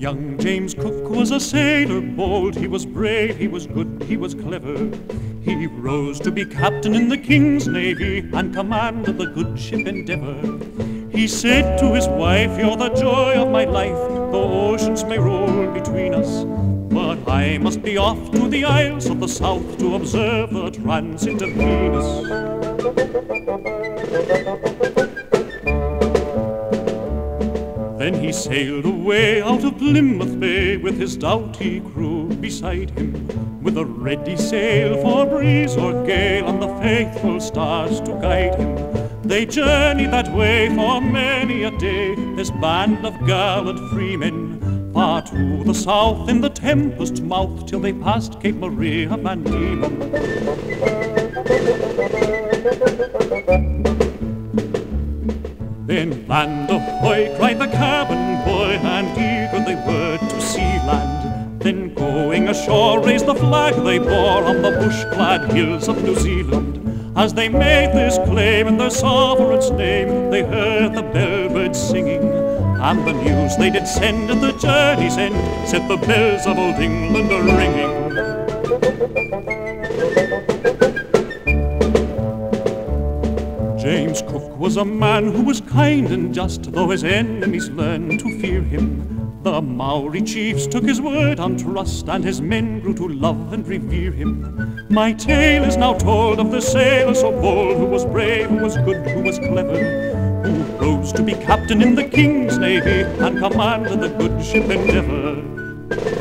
Young James Cook was a sailor bold, he was brave, he was good, he was clever. He rose to be captain in the King's Navy and commanded the good ship Endeavour. He said to his wife, You're the joy of my life, though oceans may roll between us. But I must be off to the Isles of the South to observe the transit of Venus. Sailed away out of Plymouth Bay with his doughty crew beside him, with a ready sail for breeze or gale and the faithful stars to guide him. They journeyed that way for many a day, this band of gallant freemen, far to the south in the tempest mouth till they passed Cape Maria Van Diemen. Cabin boy, and eager they were to see land. Then going ashore, raised the flag they bore on the bush-clad hills of New Zealand. As they made this claim in their sovereign's name, they heard the bellbirds singing, and the news they did send at the journey's end set the bells of old England a James Cook was a man who was kind and just, though his enemies learned to fear him. The Maori chiefs took his word on trust, and his men grew to love and revere him. My tale is now told of the sailor so bold, who was brave, who was good, who was clever, who rose to be captain in the King's Navy and commanded the good ship Endeavour.